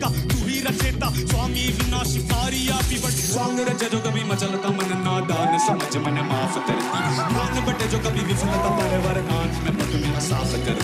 का, तू ही रचेता। स्वामी विनाशकारी आप ही बट। सॉन्ग रचे जो कभी मचलता मन नादान समझ मन माफ़ करती। मान बटे जो कभी विफलता पर वरदान मैं पग मेरा साफ़ कर